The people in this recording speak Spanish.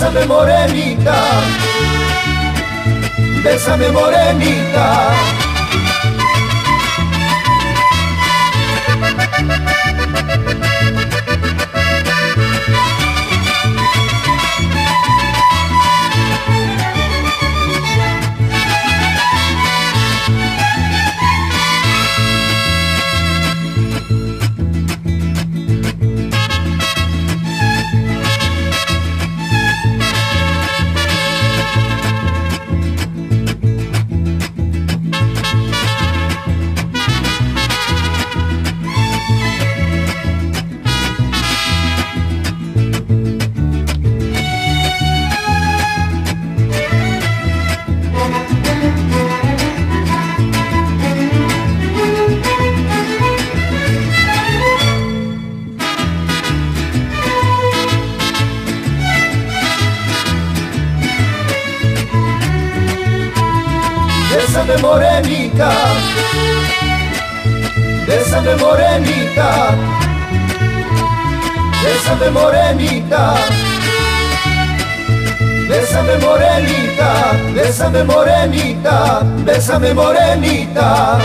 Bésame morenita, bésame morenita. Bésame morenita, bésame morenita, bésame morenita, bésame morenita, bésame morenita, bésame morenita.